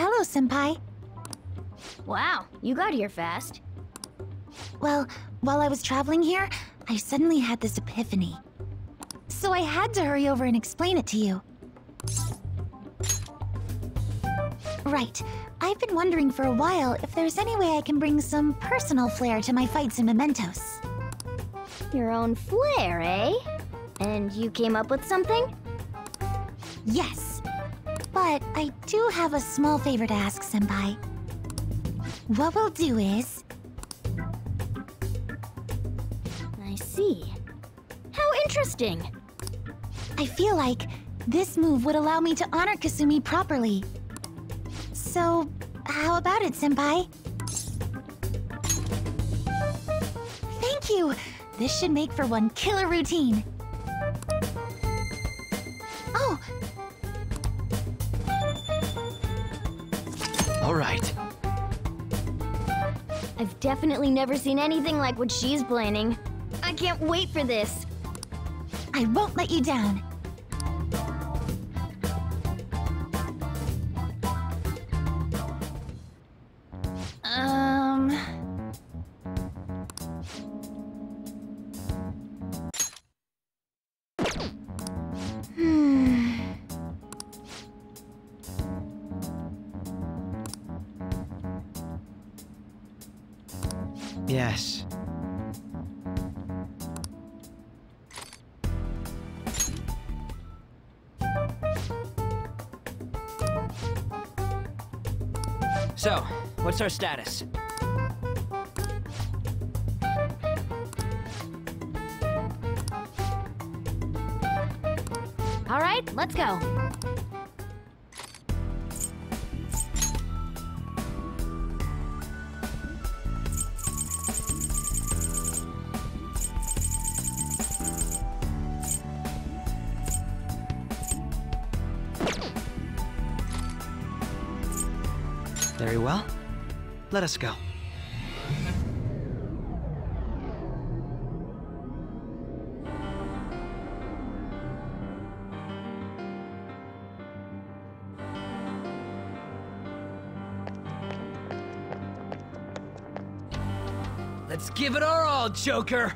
hello, Senpai. Wow, you got here fast. Well, while I was traveling here, I suddenly had this epiphany. So I had to hurry over and explain it to you. Right. I've been wondering for a while if there's any way I can bring some personal flair to my fights in Mementos. Your own flair, eh? And you came up with something? Yes. But I do have a small favor to ask, Senpai. What we'll do is... I see. How interesting! I feel like this move would allow me to honor Kasumi properly. So, how about it, Senpai? Thank you! This should make for one killer routine. All right. I've definitely never seen anything like what she's planning. I can't wait for this. I won't let you down. What's our status? All right, let's go. Very well. Let us go. Let's give it our all, Joker!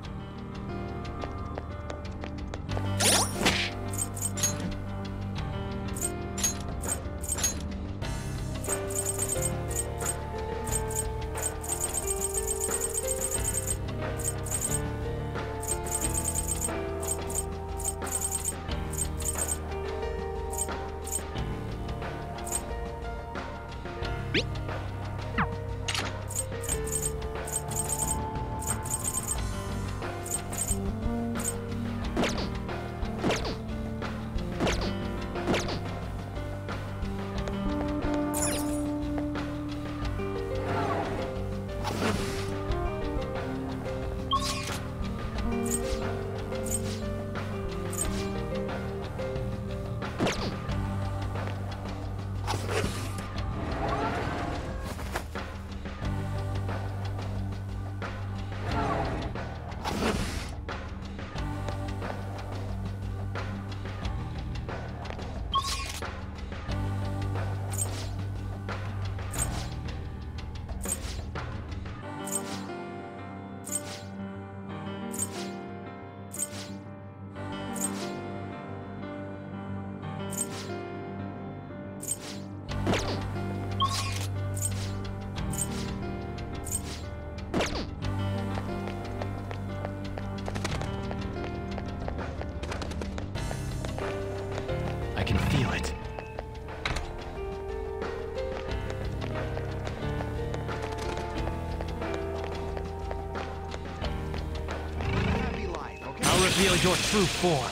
Reveal your true form.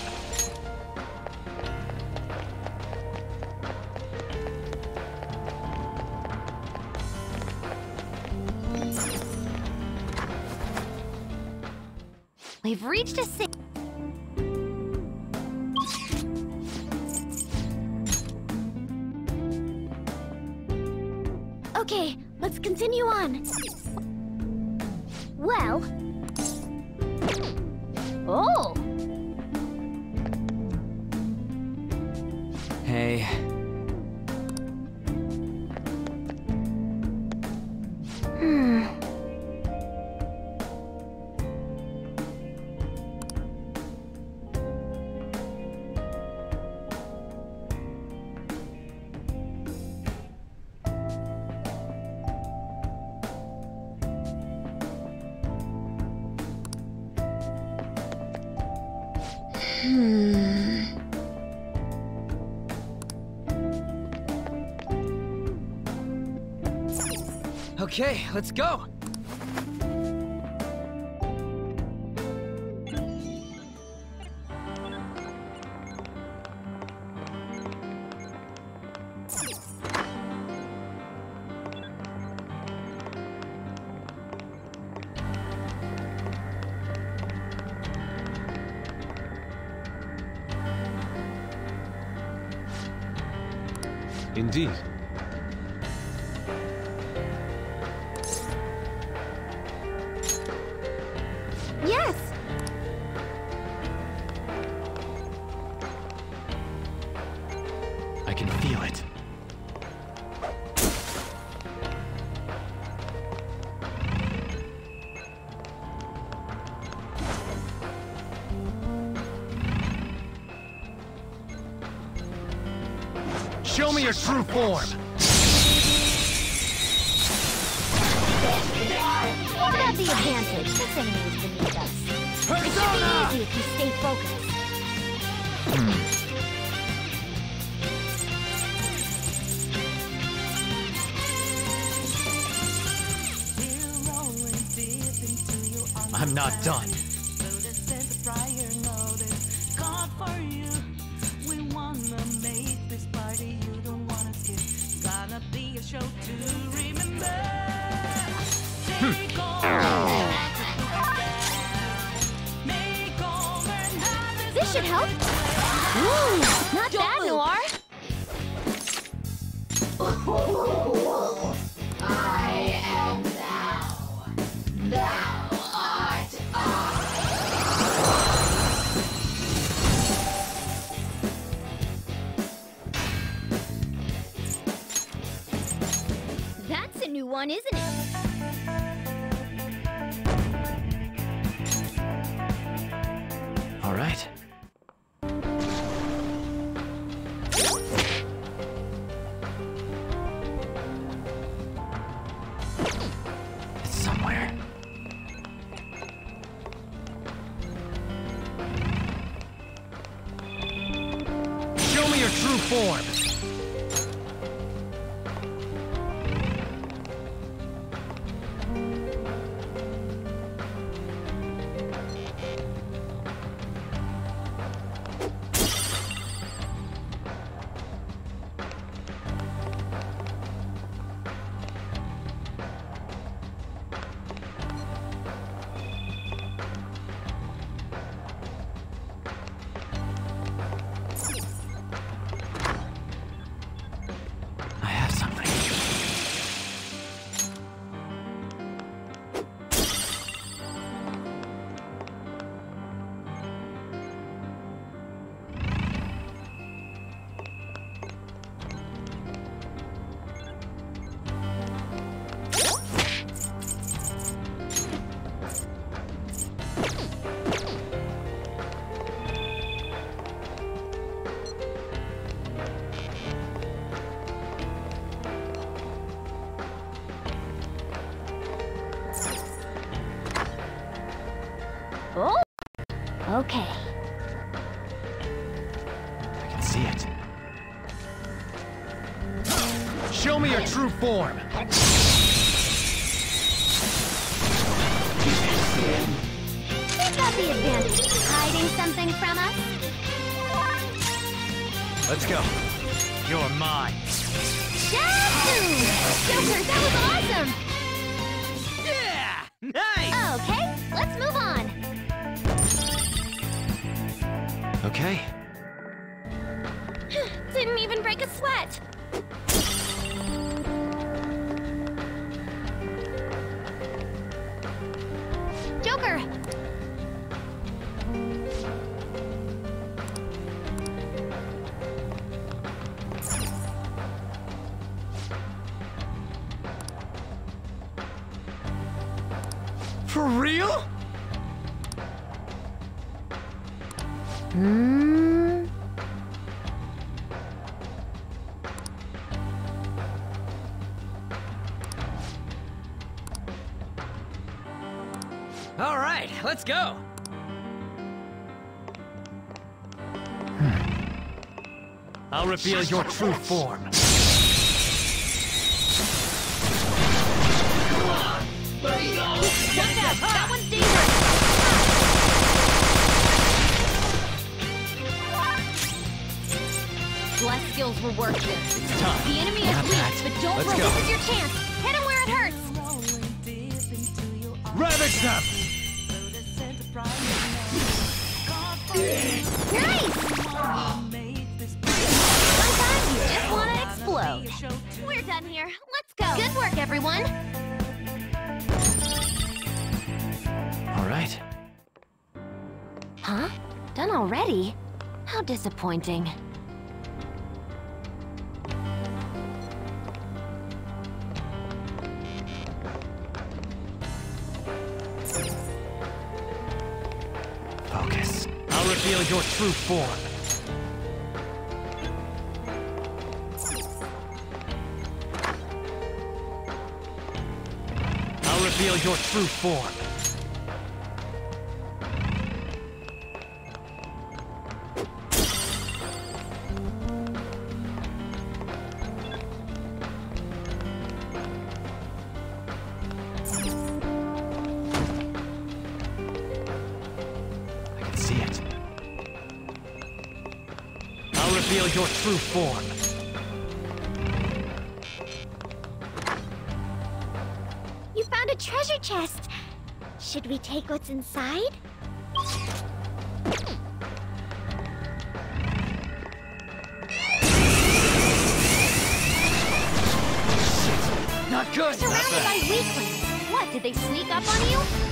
We've reached a si- Hmm. Okay, let's go. Show me your true form! You have the advantage. This enemy is beneath us. It should Persona! be easy if you stay focused. Hmm. I'm not done. This should help. Ooh, not bad, Noir. That's a new one, isn't it? Form! Got the advantage. Hiding something from us? Let's go. You're mine. Joker, that was awesome! Yeah! Nice! Okay, let's move on. Okay. Didn't even break a sweat. Let's go. Hmm. I'll reveal your true form. Watch! That one's dangerous! Bless skills will work here. It's time. The enemy is Not weak, that. but don't Let's worry. go. This is your chance. Hit him where it hurts. Ravage them! Nice! Sometimes you just want to explode. We're done here. Let's go. Good work, everyone. All right. Huh? Done already? How disappointing. Your true form. I'll reveal your true form. Reveal your true form. You found a treasure chest. Should we take what's inside? Not good! Surrounded by weaklings. What, did they sneak up on you?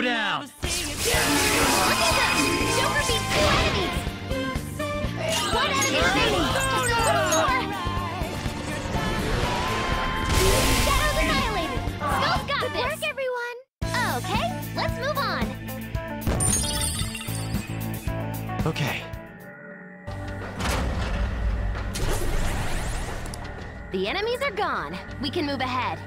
Kitsune! Go down! Look at them! Joker beat two enemies. One enemy remaining. Shadows annihilated. Skull's got Good this. work, everyone. Okay, let's move on. Okay. The enemies are gone. We can move ahead.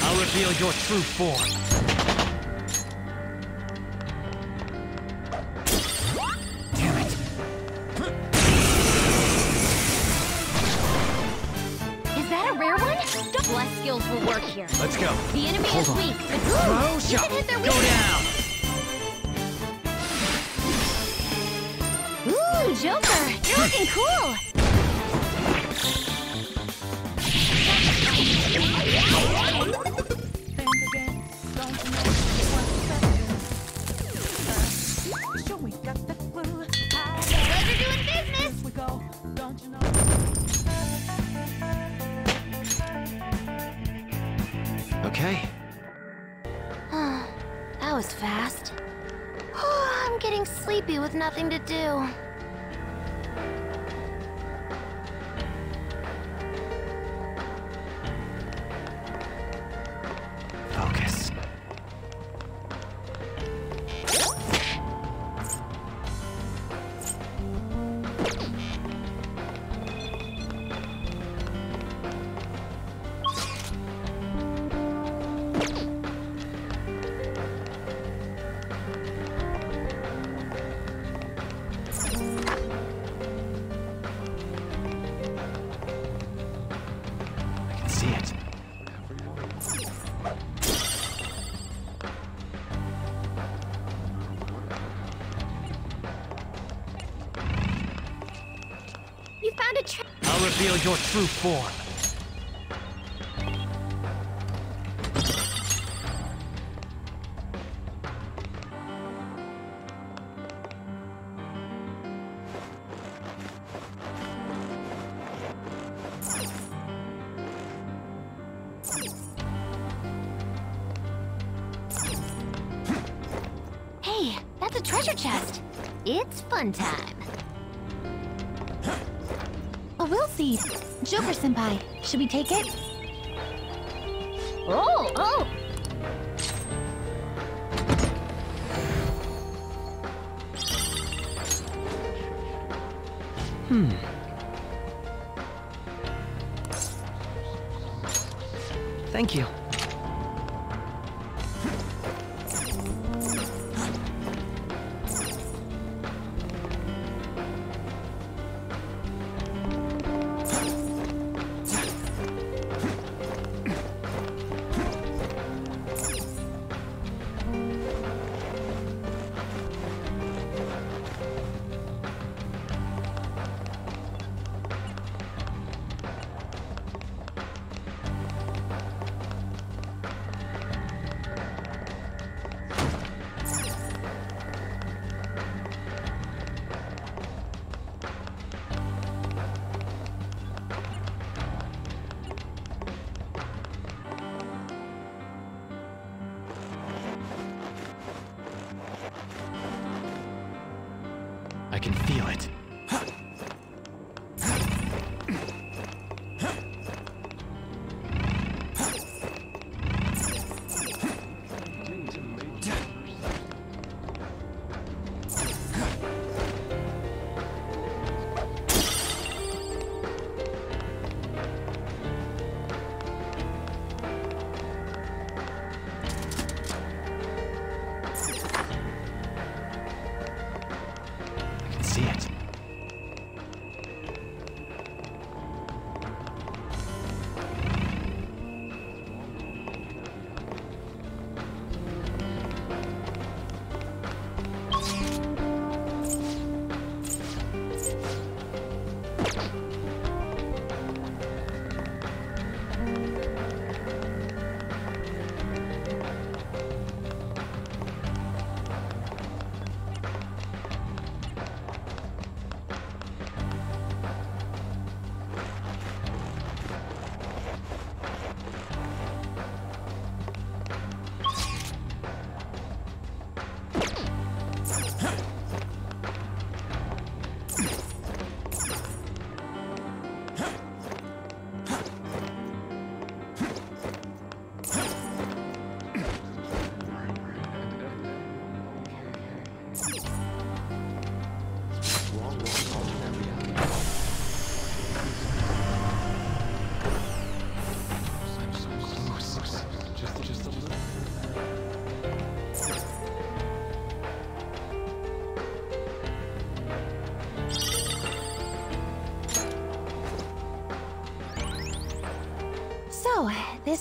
I'll reveal your true form. The enemy Hold is on. weak, but Throw you shot. can hit their Go down! Ooh, Joker, you're looking cool. Okay. that was fast. Oh, I'm getting sleepy with nothing to do. I can see it. You found a tre- I'll reveal your true form. Should we take it? Oh, oh! Hmm.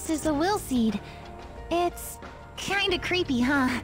Is a will seed. It's kinda creepy, huh?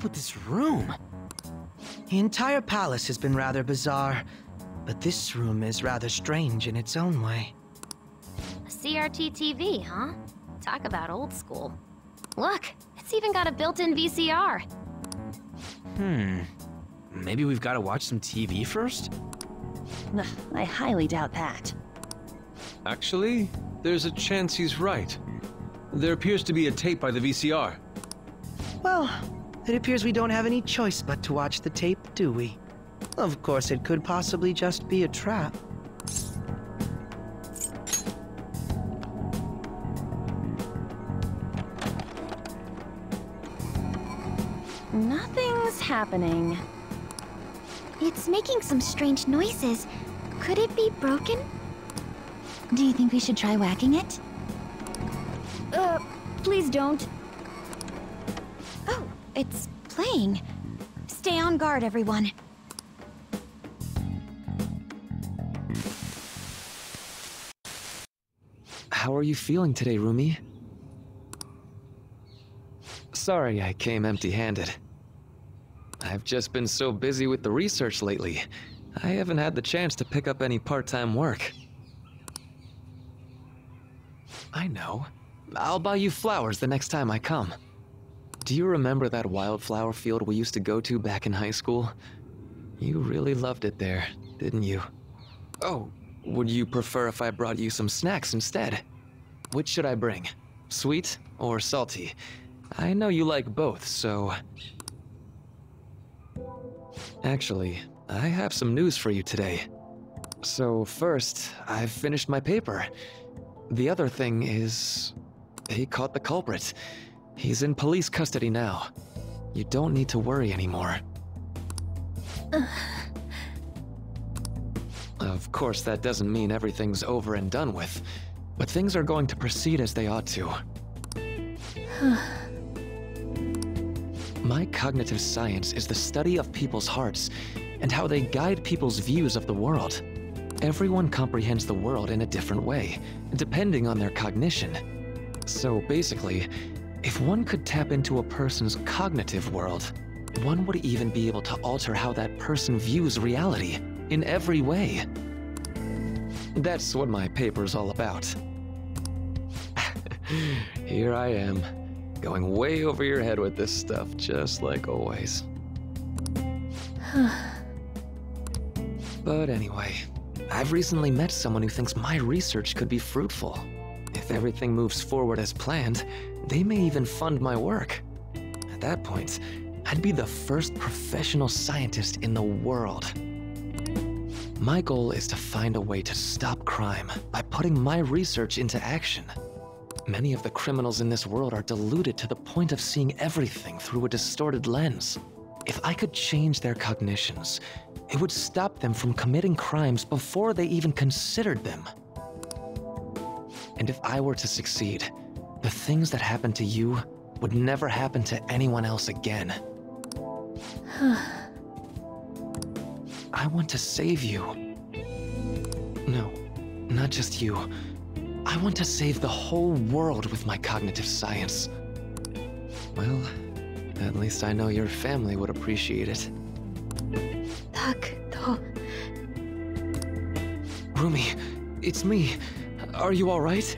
Up with this room? The entire palace has been rather bizarre, but this room is rather strange in its own way. A CRT TV, huh? Talk about old school. Look, it's even got a built-in VCR. Hmm. Maybe we've got to watch some TV first? Ugh, I highly doubt that. Actually, there's a chance he's right. There appears to be a tape by the VCR. Well, it appears we don't have any choice but to watch the tape, do we? Of course, it could possibly just be a trap. Nothing's happening. It's making some strange noises. Could it be broken? Do you think we should try whacking it? Uh, please don't. It's playing. Stay on guard, everyone. How are you feeling today, Rumi? Sorry I came empty-handed. I've just been so busy with the research lately. I haven't had the chance to pick up any part-time work. I know. I'll buy you flowers the next time I come. Do you remember that wildflower field we used to go to back in high school? You really loved it there, didn't you? Oh, would you prefer if I brought you some snacks instead? Which should I bring? Sweet or salty? I know you like both, so... Actually, I have some news for you today. So first, I've finished my paper. The other thing is... He caught the culprit. He's in police custody now. You don't need to worry anymore. Of course, that doesn't mean everything's over and done with, but things are going to proceed as they ought to. My cognitive science is the study of people's hearts and how they guide people's views of the world. Everyone comprehends the world in a different way, depending on their cognition. So basically, if one could tap into a person's cognitive world, one would even be able to alter how that person views reality in every way. That's what my paper's all about. Here I am, going way over your head with this stuff, just like always. but anyway, I've recently met someone who thinks my research could be fruitful. If everything moves forward as planned, they may even fund my work. At that point, I'd be the first professional scientist in the world. My goal is to find a way to stop crime by putting my research into action. Many of the criminals in this world are deluded to the point of seeing everything through a distorted lens. If I could change their cognitions, it would stop them from committing crimes before they even considered them. And if I were to succeed, the things that happened to you would never happen to anyone else again. I want to save you. No, not just you. I want to save the whole world with my cognitive science. Well, at least I know your family would appreciate it. Rumi, it's me. Are you alright?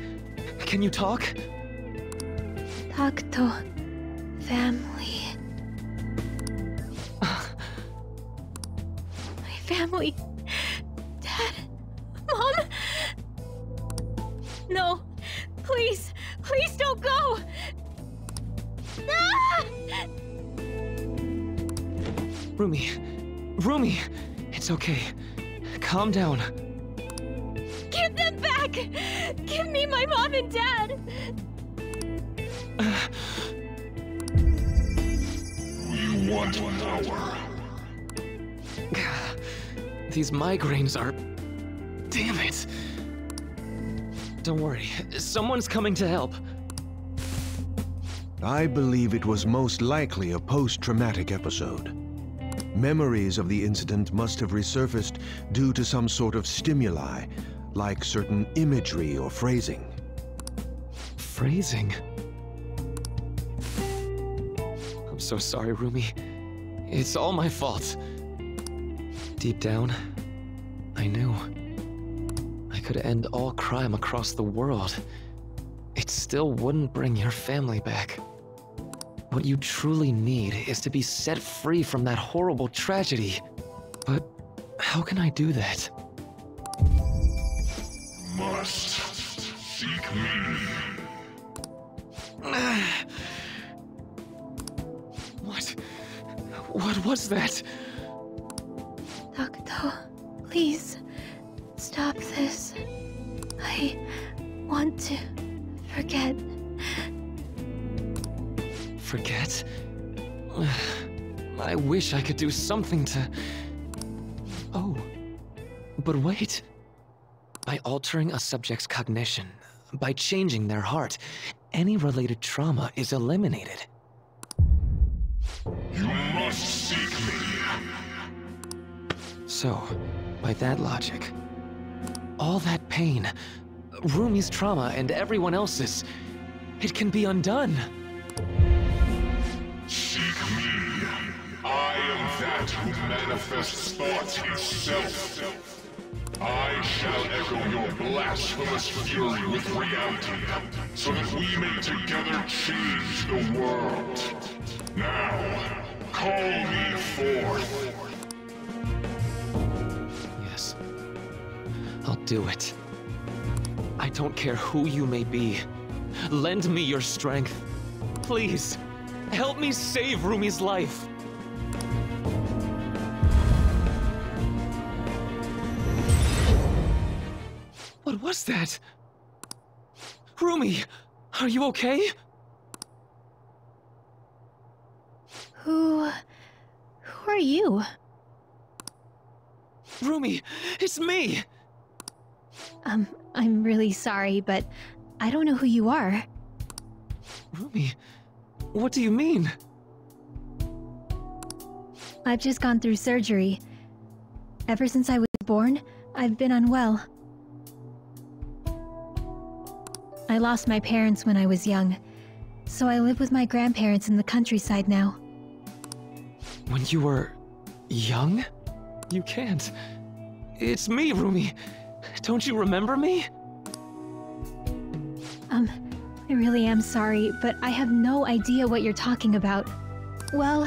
Can you talk? Takuto. Family. My family. Dad. Mom. No. Please. Please don't go. Ah! Rumi. Rumi! It's okay. Calm down. Give them back! Give me my mom and dad! These migraines are. Damn it! Don't worry, someone's coming to help. I believe it was most likely a post-traumatic episode. Memories of the incident must have resurfaced due to some sort of stimuli, like certain imagery or phrasing. Phrasing? I'm so sorry, Rumi. It's all my fault. Deep down, I knew. I could end all crime across the world. It still wouldn't bring your family back. What you truly need is to be set free from that horrible tragedy. But how can I do that? Must seek me. What? What was that? Forget? I wish I could do something to. Oh, but wait. By altering a subject's cognition, by changing their heart, any related trauma is eliminated. You must seek me. So, by that logic, all that pain, Rumi's trauma and everyone else's, it can be undone. Who manifests thoughts itself. I shall echo your blasphemous fury with reality, so that we may together change the world. Now, call me forth. Yes. I'll do it. I don't care who you may be. Lend me your strength. Please, help me save Rumi's life. Was that? Rumi, are you okay? Who... who are you? Rumi, it's me! Um, I'm really sorry, but I don't know who you are. Rumi, what do you mean? I've just gone through surgery. Ever since I was born, I've been unwell. I lost my parents when I was young, so I live with my grandparents in the countryside now. When you were young? You can't. It's me, Rumi. Don't you remember me? Um, I really am sorry, but I have no idea what you're talking about. Well,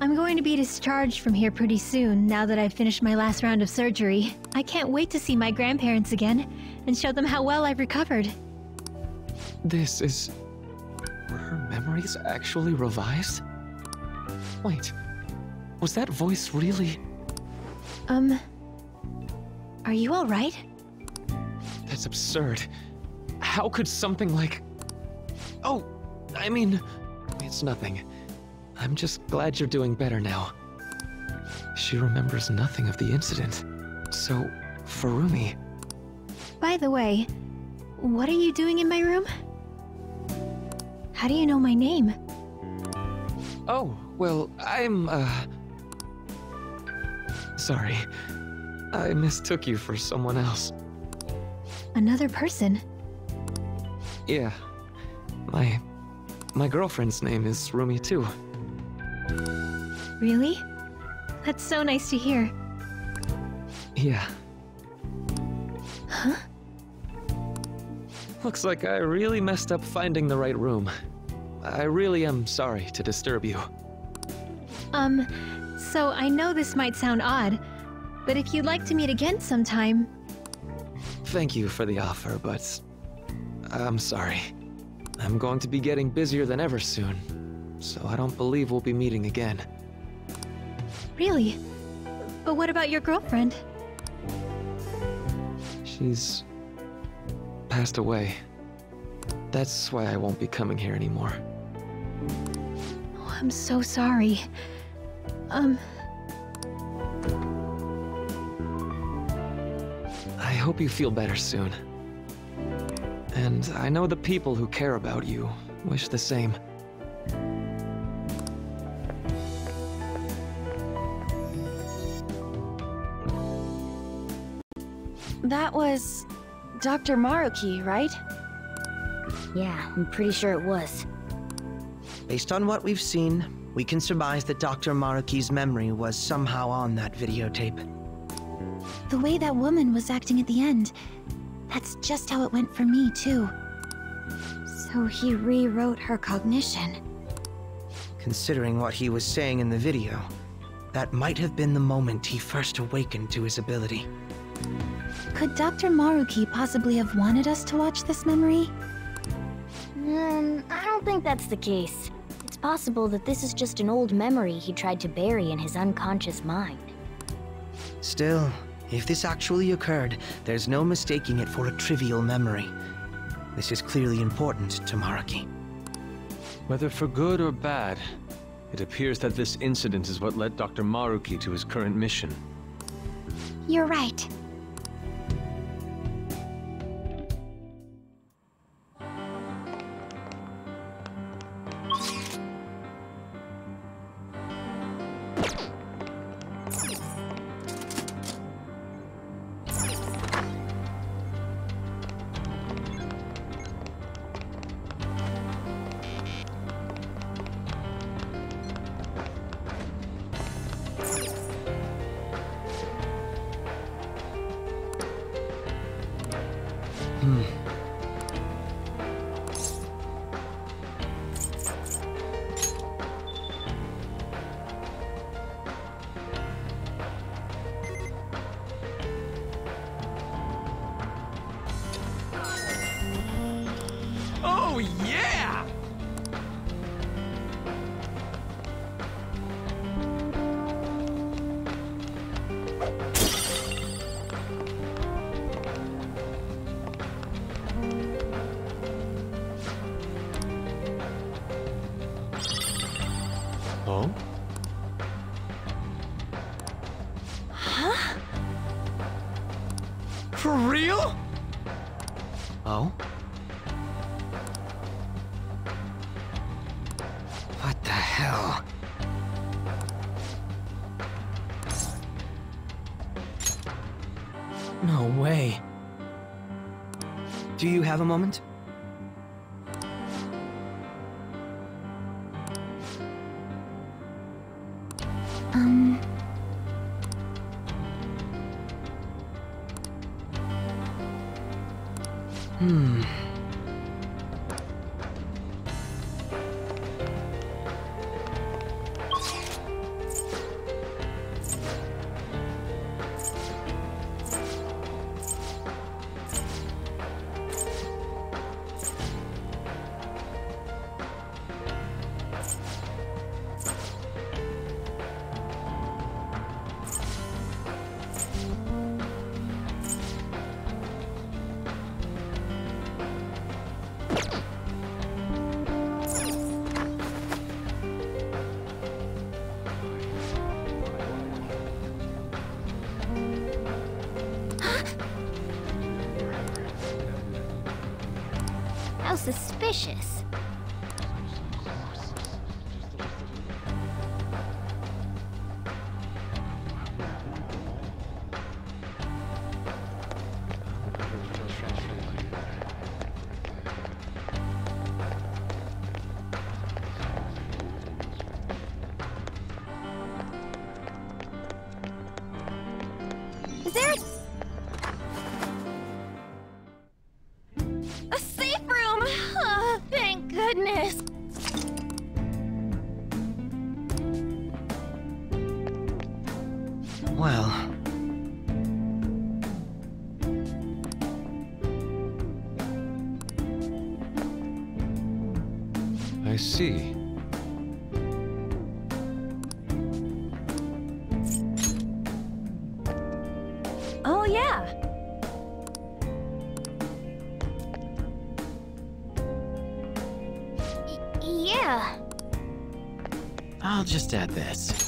I'm going to be discharged from here pretty soon now that I've finished my last round of surgery. I can't wait to see my grandparents again and show them how well I've recovered. This is. Were her memories actually revised? Wait. Was that voice really. Um, are you alright? That's absurd. How could something like. Oh, I mean, it's nothing. I'm just glad you're doing better now. She remembers nothing of the incident. So, Farumi, By the way, what are you doing in my room? How do you know my name? Oh, well, I'm, uh. Sorry. I mistook you for someone else. Another person? Yeah. My. My girlfriend's name is Rumi too. Really? That's so nice to hear. Yeah. Huh? Looks like I really messed up finding the right room. I really am sorry to disturb you. Um, so I know this might sound odd, but if you'd like to meet again sometime, Thank you for the offer, but. I'm sorry. I'm going to be getting busier than ever soon, so I don't believe we'll be meeting again. really? But what about your girlfriend? She's. passed away. That's why I won't be coming here anymore. I'm so sorry. Um, I hope you feel better soon. And I know the people who care about you wish the same. That was Dr. Maruki, right? Yeah, I'm pretty sure it was. Based on what we've seen, we can surmise that Dr. Maruki's memory was somehow on that videotape. the way that woman was acting at the end, that's just how it went for me, too. So he rewrote her cognition. Considering what he was saying in the video, that might have been the moment he first awakened to his ability. Could Dr. Maruki possibly have wanted us to watch this memory? Um, I don't think that's the case. It's possible that this is just an old memory he tried to bury in his unconscious mind. Still, if this actually occurred, there's no mistaking it for a trivial memory. This is clearly important to Maruki. Whether for good or bad, it appears that this incident is what led Dr. Maruki to his current mission. You're right. Have a moment? Um, Hmm. See. Oh, yeah. Yeah. I'll just add this.